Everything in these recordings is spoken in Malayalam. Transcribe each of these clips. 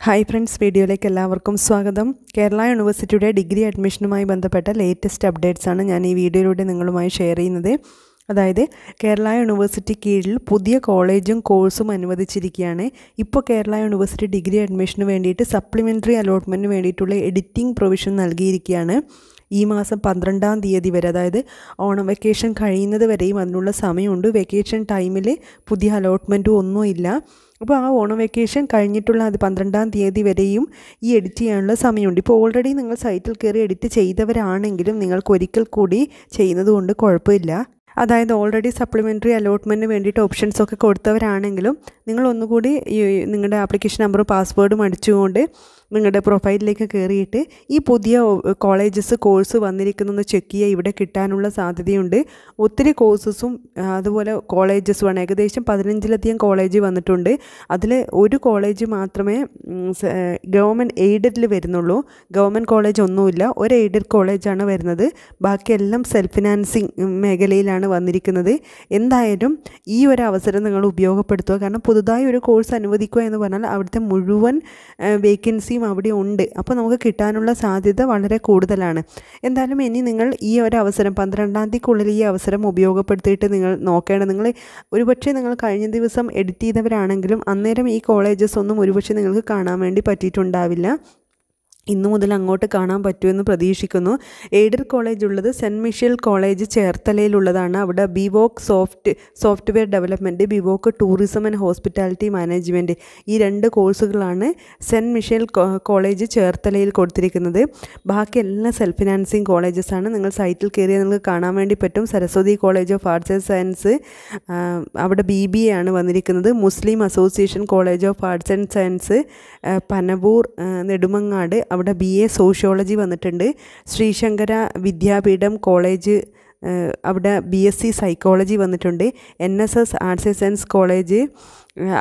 ഹായ് ഫ്രണ്ട്സ് വീഡിയോയിലേക്ക് എല്ലാവർക്കും സ്വാഗതം. കേരള യൂണിവേഴ്സിറ്റിയുടെ ഡിഗ്രി അഡ്മിഷനുമായി ബന്ധപ്പെട്ട ലേറ്റസ്റ്റ് അപ്ഡേറ്റ്സാണ് ഞാൻ ഈ വീഡിയോയിലൂടെ നിങ്ങളുമായി ഷെയർ ചെയ്യുന്നത്. അതായത് കേരള യൂണിവേഴ്സിറ്റി കീഴിൽ പുതിയ കോളേജും കോഴ്സും അനുവദിച്ചിരിക്കുകയാണ്. ഇപ്പോൾ കേരള യൂണിവേഴ്സിറ്റി ഡിഗ്രി അഡ്മിഷന് വേണ്ടിയിട്ട് സപ്ലിമെന്ററി അലോട്ട്മെന്റിന് വേണ്ടിയിട്ടുള്ള എഡിറ്റിംഗ് പ്രൊവിഷൻ നൽകിയിരിക്കുകയാണ്. ഈ മാസം പന്ത്രണ്ടാം തീയതി വരെ അതായത് ഓണം വെക്കേഷൻ കഴിയുന്നത് വരെയും അതിനുള്ള സമയമുണ്ട്. വെക്കേഷൻ ടൈമിൽ പുതിയ അലോട്ട്മെന്റും ഒന്നുമില്ല അപ്പോൾ ആ ഓണം വെക്കേഷൻ കഴിഞ്ഞിട്ടുള്ള അത് പന്ത്രണ്ടാം തീയതി വരെയും ഈ എഡിറ്റ് ചെയ്യാനുള്ള സമയമുണ്ട്. ഇപ്പോൾ ഓൾറെഡി നിങ്ങൾ സൈറ്റിൽ കയറി എഡിറ്റ് ചെയ്തവരാണെങ്കിലും നിങ്ങൾക്ക് ഒരിക്കൽ കൂടി ചെയ്യുന്നത് കൊണ്ട് കുഴപ്പമില്ല. അതായത് ഓൾറെഡി സപ്ലിമെന്ററി അലോട്ട്മെന്റിന് വേണ്ടിയിട്ട് ഓപ്ഷൻസ് ഒക്കെ കൊടുത്തവരാണെങ്കിലും നിങ്ങൾ ഒന്നുകൂടി നിങ്ങളുടെ ആപ്ലിക്കേഷൻ നമ്പറും പാസ്വേഡും അടിച്ചുകൊണ്ട് നിങ്ങളുടെ പ്രൊഫൈലിലേക്ക് കയറിയിട്ട് ഈ പുതിയ കോളേജസ് കോഴ്സ് വന്നിരിക്കുന്നതെന്ന് ചെക്ക് ചെയ്യുക. ഇവിടെ കിട്ടാനുള്ള സാധ്യതയുണ്ട്. ഒത്തിരി കോഴ്സസും അതുപോലെ കോളേജസുമാണ് ഏകദേശം പതിനഞ്ചിലധികം കോളേജ് വന്നിട്ടുണ്ട്. അതിൽ ഒരു കോളേജ് മാത്രമേ ഗവൺമെന്റ് എയ്ഡഡിൽ വരുന്നുള്ളൂ. ഗവൺമെന്റ് കോളേജ് ഒന്നുമില്ല. ഒരു എയ്ഡഡ് കോളേജാണ് വരുന്നത്. ബാക്കിയെല്ലാം സെൽഫ് ഫിനാൻസിങ് മേഖലയിലാണ് വന്നിരിക്കുന്നത്. എന്തായാലും ഈ ഒരു അവസരം നിങ്ങൾ ഉപയോഗപ്പെടുത്തുക. കാരണം പുതുതായി ഒരു കോഴ്സ് അനുവദിക്കുക എന്ന് പറഞ്ഞാൽ അവിടുത്തെ മുഴുവൻ വേക്കൻസിയും അവിടെ ഉണ്ട്. അപ്പോൾ നമുക്ക് കിട്ടാനുള്ള സാധ്യത വളരെ കൂടുതലാണ്. എന്തായാലും ഇനി നിങ്ങൾ ഈ ഒരു അവസരം പന്ത്രണ്ടാം തീയതിക്കുള്ളിൽ ഈ അവസരം ഉപയോഗപ്പെടുത്തിയിട്ട് നിങ്ങൾ നോക്കേണ്ടത് നിങ്ങൾ ഒരുപക്ഷെ നിങ്ങൾ കഴിഞ്ഞ ദിവസം എഡിറ്റ് ചെയ്തവരാണെങ്കിലും അന്നേരം ഈ കോളേജസ് ഒന്നും ഒരുപക്ഷെ നിങ്ങൾക്ക് കാണാൻ വേണ്ടി പറ്റിയിട്ടുണ്ടാവില്ല. ഇന്നു മുതൽ അങ്ങോട്ട് കാണാൻ പറ്റുമെന്ന് പ്രതീക്ഷിക്കുന്നു. എയ്ഡർ കോളേജ് ഉള്ളത് സെന്റ് മിഷേൽ കോളേജ് ചേർത്തലയിലുള്ളതാണ്. അവിടെ B Voc soft software development B Voc tourism and hospitality management ഈ രണ്ട് കോഴ്സുകളാണ് സെന്റ് മിഷേൽ കോളേജ് ചേർത്തലയിൽ കൊടുത്തിരിക്കുന്നത്. ബാക്കി എല്ലാ സെൽഫ് ഫിനാൻസിങ് കോളേജസ് ആണ്. നിങ്ങൾ സൈറ്റിൽ കയറിയാൽ നിങ്ങൾക്ക് കാണാൻ വേണ്ടി പറ്റും. Saraswati college of arts and science അവിടെ ബി ബി എ ആണ് വന്നിരിക്കുന്നത്. Muslim association college of arts and science Panavoor Nedumangad അവിടെ ബി എ സോഷ്യോളജി വന്നിട്ടുണ്ട്. ശ്രീശങ്കര വിദ്യാപീഠം കോളേജ് അവിടെ ബി എസ് സി സൈക്കോളജി വന്നിട്ടുണ്ട്. N S S arts science college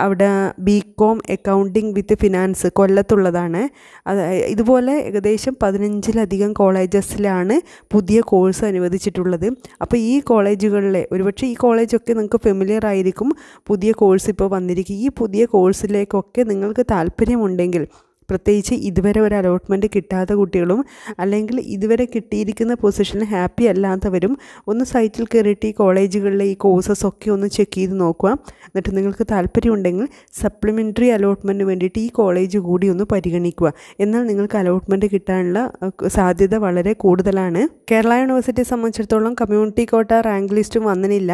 അവിടെ B com accounting with finance കൊല്ലത്തുള്ളതാണ്. അത് ഇതുപോലെ ഏകദേശം പതിനഞ്ചിലധികം കോളേജസിലാണ് പുതിയ കോഴ്സ് അനുവദിച്ചിട്ടുള്ളത്. അപ്പോൾ ഈ കോളേജുകളിലെ ഒരുപക്ഷെ ഈ കോളേജൊക്കെ നിങ്ങൾക്ക് ഫെമിലിയർ ആയിരിക്കും. പുതിയ കോഴ്സ് ഇപ്പോൾ വന്നിരിക്കും. ഈ പുതിയ കോഴ്സിലേക്കൊക്കെ നിങ്ങൾക്ക് താല്പര്യമുണ്ടെങ്കിൽ പ്രത്യേകിച്ച് ഇതുവരെ ഒരു അലോട്ട്മെന്റ് കിട്ടാത്ത കുട്ടികളും അല്ലെങ്കിൽ ഇതുവരെ കിട്ടിയിരിക്കുന്ന പൊസിഷനിൽ ഹാപ്പി അല്ലാത്തവരും ഒന്ന് സൈറ്റിൽ കയറിയിട്ട് ഈ കോളേജുകളിലെ ഈ കോഴ്സസ് ഒക്കെ ഒന്ന് ചെക്ക് ചെയ്ത് നോക്കുക. എന്നിട്ട് നിങ്ങൾക്ക് താല്പര്യമുണ്ടെങ്കിൽ സപ്ലിമെന്ററി അലോട്ട്മെന്റിന് വേണ്ടിയിട്ട് ഈ കോളേജ് കൂടി ഒന്ന് പരിഗണിക്കുക. എന്നാൽ നിങ്ങൾക്ക് അലോട്ട്മെന്റ് കിട്ടാനുള്ള സാധ്യത വളരെ കൂടുതലാണ്. കേരള യൂണിവേഴ്സിറ്റിയെ സംബന്ധിച്ചിടത്തോളം കമ്മ്യൂണിറ്റി കോട്ട റാങ്ക് ലിസ്റ്റും വന്നിട്ടില്ല.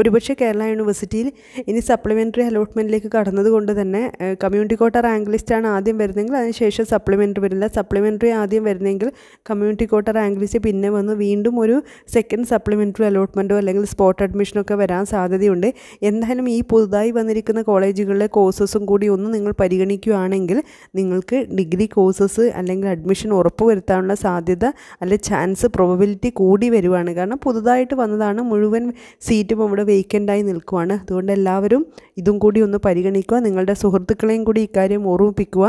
ഒരുപക്ഷെ കേരള യൂണിവേഴ്സിറ്റിയിൽ ഇനി സപ്ലിമെന്ററി അലോട്ട്മെന്റിലേക്ക് കടന്നതുകൊണ്ട് തന്നെ കമ്മ്യൂണിറ്റി കോട്ട റാങ്ക് ലിസ്റ്റാണ് ആദ്യം വരുന്നതെങ്കിൽ അതിനുശേഷം സപ്ലിമെന്ററി വരില്ല. സപ്ലിമെന്ററി ആദ്യം വരുന്നെങ്കിൽ കമ്മ്യൂണിറ്റി കോട്ട റാങ്ക് ലിസ്റ്റ് പിന്നെ വന്ന് വീണ്ടും ഒരു സെക്കൻഡ് സപ്ലിമെന്ററി അലോട്ട്മെന്റോ അല്ലെങ്കിൽ സ്പോട്ട് അഡ്മിഷനോ ഒക്കെ വരാൻ സാധ്യതയുണ്ട്. എന്തായാലും ഈ പുതുതായി വന്നിരിക്കുന്ന കോളേജുകളിലെ കോഴ്സസും കൂടി ഒന്ന് നിങ്ങൾ പരിഗണിക്കുകയാണെങ്കിൽ നിങ്ങൾക്ക് ഡിഗ്രി കോഴ്സസ് അല്ലെങ്കിൽ അഡ്മിഷൻ ഉറപ്പുവരുത്താനുള്ള സാധ്യത അല്ലെങ്കിൽ ചാൻസ് പ്രോബബിലിറ്റി കൂടി വരുവാണ്. കാരണം പുതുതായിട്ട് വന്നതാണ് മുഴുവൻ സീറ്റും അവിടെ വേക്കന്റായി നിൽക്കുവാണ്. അതുകൊണ്ട് എല്ലാവരും ഇതും കൂടി ഒന്ന് പരിഗണിക്കുക. നിങ്ങളുടെ സുഹൃത്തുക്കളെയും കൂടി ഇക്കാര്യം ഓർമ്മിപ്പിക്കുക.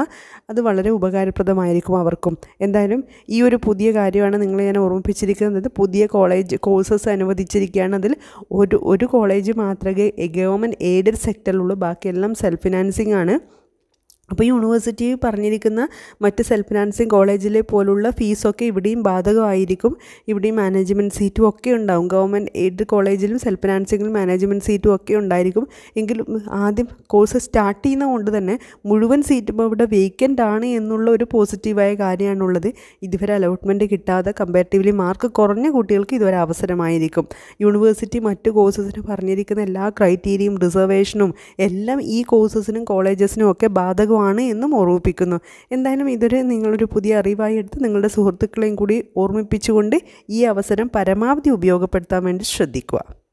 അത് വളരെ ഉപകാരപ്രദമായിരിക്കും അവർക്കും. എന്തായാലും ഈ ഒരു പുതിയ കാര്യമാണ് നിങ്ങളെ ഞാൻ ഓർമ്മിപ്പിച്ചിരിക്കുന്നത്. പുതിയ കോളേജ് കോഴ്സസ് അനുവദിച്ചിരിക്കുകയാണ്. അതിൽ ഒരു ഒരു കോളേജ് മാത്രമേ ഗവൺമെന്റ് എയ്ഡഡ് സെക്ടറിലുള്ളൂ ബാക്കിയെല്ലാം സെൽഫ് ഫിനാൻസിങ് ആണ്. അപ്പോൾ യൂണിവേഴ്സിറ്റി പറഞ്ഞിരിക്കുന്ന മറ്റ് സെൽഫ് ഫിനാൻസിങ് കോളേജിലെ പോലുള്ള ഫീസൊക്കെ ഇവിടെയും ബാധകമായിരിക്കും. ഇവിടെയും മാനേജ്മെന്റ് സീറ്റും ഒക്കെ ഉണ്ടാവും. ഗവൺമെന്റ് എയ്ഡ് കോളേജിലും സെൽഫ് ഫിനാൻസിങ്ങിലും മാനേജ്മെന്റ് സീറ്റും ഒക്കെ ഉണ്ടായിരിക്കും. എങ്കിലും ആദ്യം കോഴ്സ് സ്റ്റാർട്ട് ചെയ്യുന്ന കൊണ്ട് തന്നെ മുഴുവൻ സീറ്റും ഇവിടെ വേക്കന്റ് ആണ് എന്നുള്ള ഒരു പോസിറ്റീവായ കാര്യമാണുള്ളത്. ഇതുവരെ അലോട്ട്മെന്റ് കിട്ടാതെ കമ്പാരിറ്റീവ്ലി മാർക്ക് കുറഞ്ഞ കുട്ടികൾക്ക് ഇതുവരെ അവസരമായിരിക്കും. യൂണിവേഴ്സിറ്റി മറ്റ് കോഴ്സസിന് പറഞ്ഞിരിക്കുന്ന എല്ലാ ക്രൈറ്റീരിയയും റിസർവേഷനും എല്ലാം ഈ കോഴ്സസിനും കോളേജസിനും ഒക്കെ ബാധകം ആണ് എന്നും ഓർമ്മിപ്പിക്കുന്നു എന്തായാലും ഇതൊരു നിങ്ങളൊരു പുതിയ അറിവായി എടുത്ത് നിങ്ങളുടെ സുഹൃത്തുക്കളെയും കൂടി ഓർമ്മിപ്പിച്ചുകൊണ്ട് ഈ അവസരം പരമാവധി ഉപയോഗപ്പെടുത്താൻ വേണ്ടി ശ്രദ്ധിക്കുക.